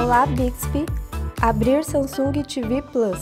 Olá Bixby, abrir Samsung TV Plus.